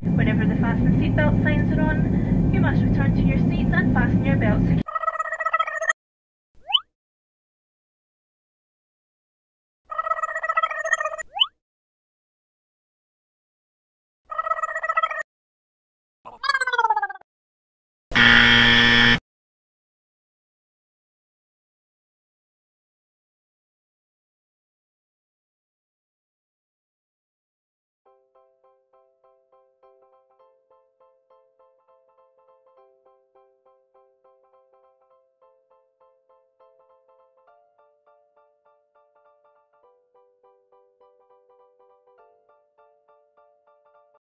Whenever the fasten seatbelt signs are on,